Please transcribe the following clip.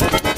you